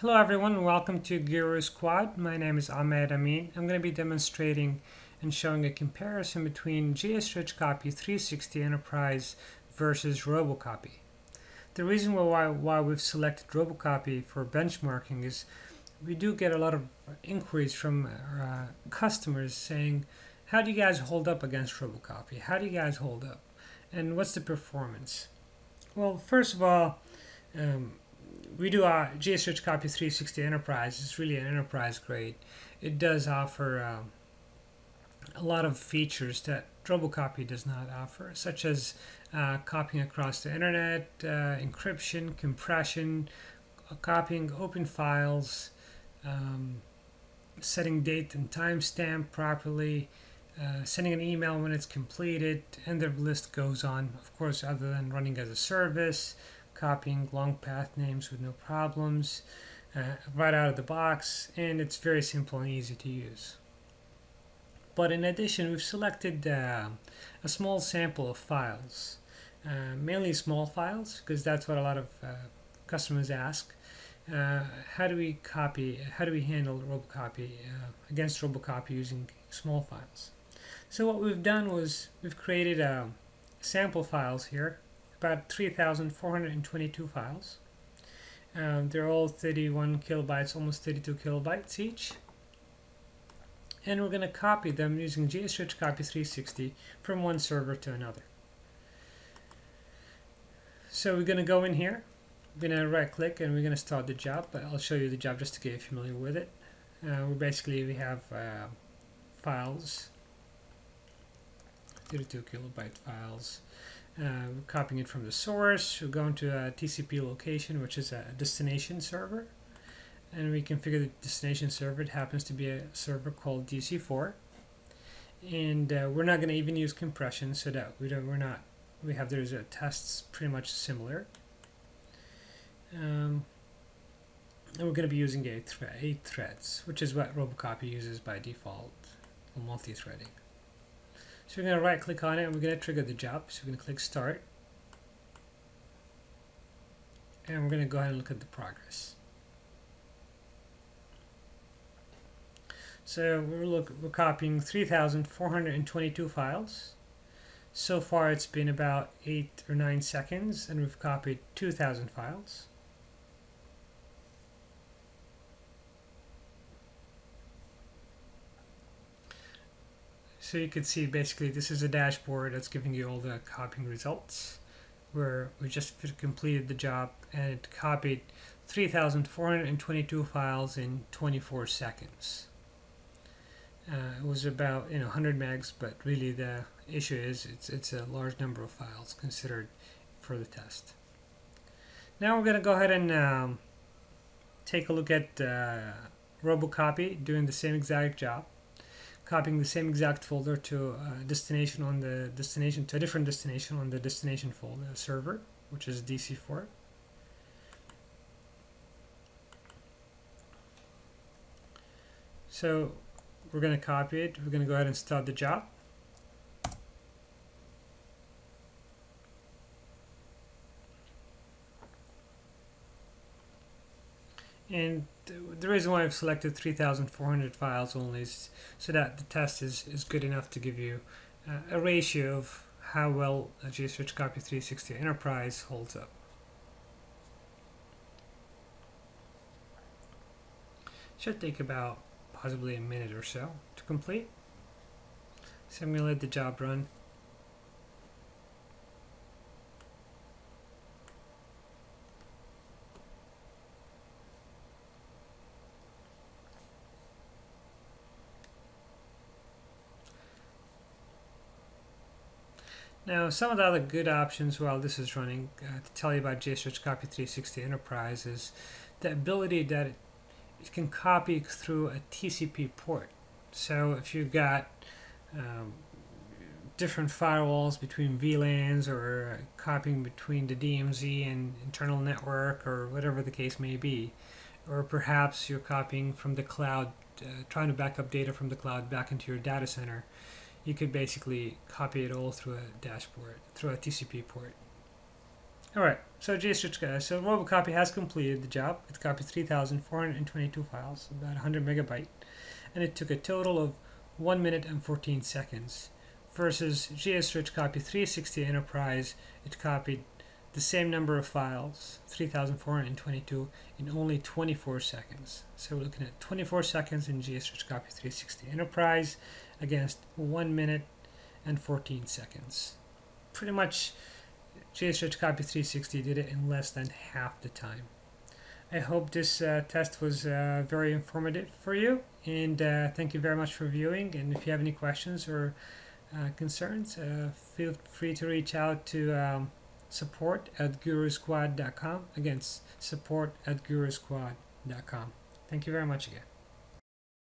Hello everyone, welcome to GuruSquad. My name is Ahmed Amin. I'm going to be demonstrating and showing a comparison between GS RichCopy 360 Enterprise versus RoboCopy. The reason why, why we've selected RoboCopy for benchmarking is we do get a lot of inquiries from uh, customers saying, how do you guys hold up against RoboCopy? How do you guys hold up? And what's the performance? Well, first of all, um, we do our GS RichCopy 360 Enterprise. It's really an enterprise grade. It does offer um, a lot of features that RoboCopy does not offer, such as uh, copying across the internet, uh, encryption, compression, uh, copying open files, um, setting date and timestamp properly, uh, sending an email when it's completed, and the list goes on. Of course, other than running as a service, copying long path names with no problems uh, right out of the box and it's very simple and easy to use. But in addition we've selected uh, a small sample of files, uh, mainly small files because that's what a lot of uh, customers ask. Uh, how do we copy, how do we handle RoboCopy uh, against RoboCopy using small files? So what we've done was we've created sample files here about 3,422 files. Um, they're all 31 kilobytes, almost 32 kilobytes each. And we're going to copy them using GS RichCopy 360 from one server to another. So we're going to go in here, we're going to right click and we're going to start the job, but I'll show you the job just to get you familiar with it. Uh, we basically we have uh, files, 32 kilobyte files, uh, copying it from the source. We're going to a TCP location, which is a destination server. And we configure the destination server. It happens to be a server called DC4. And uh, we're not going to even use compression so that we don't, we're not, we have there's a tests pretty much similar. Um, and we're going to be using eight, thre eight threads, which is what Robocopy uses by default for multi-threading. So we're going to right click on it and we're going to trigger the job. So we're going to click start. And we're going to go ahead and look at the progress. So we're, look, we're copying 3,422 files. So far it's been about 8 or 9 seconds and we've copied 2,000 files. So you can see basically this is a dashboard that's giving you all the copying results where we just completed the job and it copied 3,422 files in 24 seconds. Uh, it was about you know 100 megs, but really the issue is it's, it's a large number of files considered for the test. Now we're going to go ahead and um, take a look at uh, RoboCopy doing the same exact job copying the same exact folder to a destination on the destination to a different destination on the destination folder uh, server, which is DC4. So we're going to copy it. We're going to go ahead and start the job. And the reason why I've selected 3,400 files only is so that the test is, is good enough to give you uh, a ratio of how well a GS Copy 360 Enterprise holds up. Should take about possibly a minute or so to complete. So I'm going to let the job run Now, some of the other good options while this is running uh, to tell you about GS RichCopy 360 Enterprise is the ability that it, it, can copy through a TCP port. So if you've got um, different firewalls between VLANs or copying between the DMZ and internal network or whatever the case may be, or perhaps you're copying from the cloud, uh, trying to back up data from the cloud back into your data center, you could basically copy it all through a dashboard, through a TCP port. Alright, so GSRich, uh, so RoboCopy has completed the job. It copied 3,422 files, about 100 megabyte, and it took a total of 1 minute and 14 seconds. Versus GS RichCopy 360 Enterprise, it copied the same number of files, 3,422, in only 24 seconds. So we're looking at 24 seconds in GS RichCopy 360 Enterprise against 1 minute and 14 seconds. Pretty much GS RichCopy 360 did it in less than half the time. I hope this uh, test was uh, very informative for you and uh, thank you very much for viewing and if you have any questions or uh, concerns uh, feel free to reach out to um, support at gurusquad.com again support at gurusquad.com thank you very much again